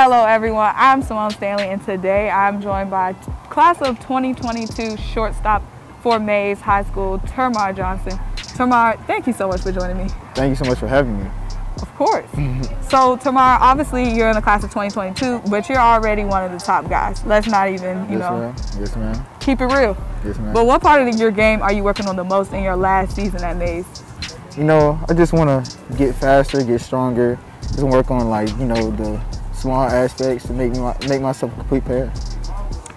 Hello everyone, I'm Symone Stanley and today I'm joined by class of 2022 shortstop for Mays High School, Termarr Johnson. Termarr, thank you so much for joining me. Thank you so much for having me. Of course. so Termarr, obviously you're in the class of 2022, but you're already one of the top guys. Let's not even, you yes, know, ma'am. Yes, ma'am. keep it real. Yes, ma'am. But what part of your game are you working on the most in your last season at Mays? you know, I just want to get faster, get stronger. Just work on like you know the small aspects to make me make myself a complete player.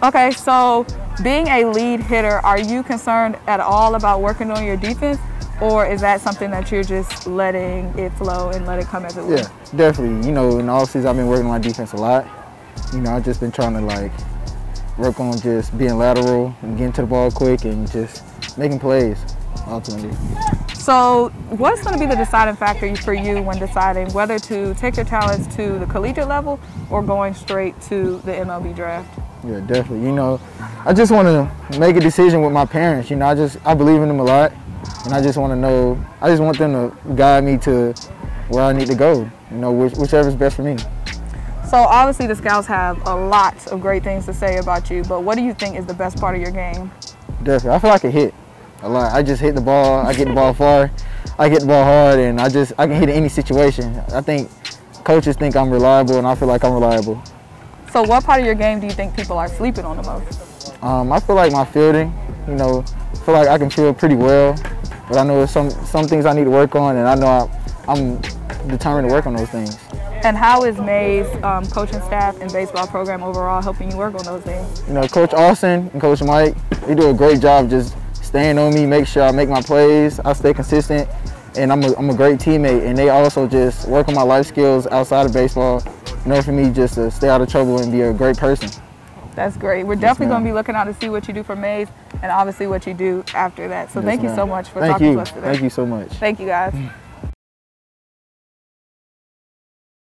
Okay, so being a lead hitter, are you concerned at all about working on your defense? Or is that something that you're just letting it flow and let it come as it will? Yeah, definitely. You know, in the offseason, I've been working on my defense a lot. You know, I've just been trying to like work on just being lateral and getting to the ball quick and just making plays ultimately. So, what's going to be the deciding factor for you when deciding whether to take your talents to the collegiate level or going straight to the MLB draft? Yeah, definitely. You know, I just want to make a decision with my parents. You know, I just I believe in them a lot, and I just want to know. I just want them to guide me to where I need to go. You know, which, whichever's best for me. So obviously the scouts have a lot of great things to say about you, but what do you think is the best part of your game? Definitely, I feel like a hit a lot. I just hit the ball. I get the ball far. I get the ball hard, and I just I can hit in any situation. I think coaches think I'm reliable, and I feel like I'm reliable. So what part of your game do you think people are sleeping on the most? Um, I feel like my fielding. You know, I feel like I can field pretty well, but I know there's some some things I need to work on, and I know I, I'm determined to work on those things. And how is Mays um, coaching staff and baseball program overall helping you work on those things? You know, Coach Austin and Coach Mike, they do a great job just staying on me, make sure I make my plays, I stay consistent, and I'm a, I'm a great teammate. And they also just work on my life skills outside of baseball in order for me just to stay out of trouble and be a great person. That's great. We're definitely going to be looking out to see what you do for Mays and obviously what you do after that. So Yes, thank you so much for Thank talking you. to us today. Thank you so much. Thank you guys.